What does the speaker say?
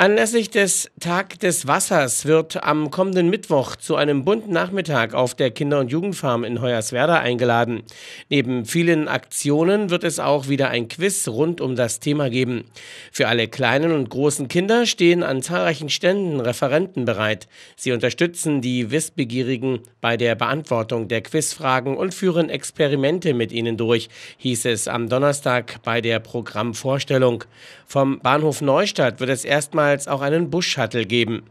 Anlässlich des Tag des Wassers wird am kommenden Mittwoch zu einem bunten Nachmittag auf der Kinder- und Jugendfarm in Hoyerswerda eingeladen. Neben vielen Aktionen wird es auch wieder ein Quiz rund um das Thema geben. Für alle kleinen und großen Kinder stehen an zahlreichen Ständen Referenten bereit. Sie unterstützen die Wissbegierigen bei der Beantwortung der Quizfragen und führen Experimente mit ihnen durch, hieß es am Donnerstag bei der Programmvorstellung. Vom Bahnhof Neustadt wird es erstmal erstmals auch einen Bus-Shuttle geben.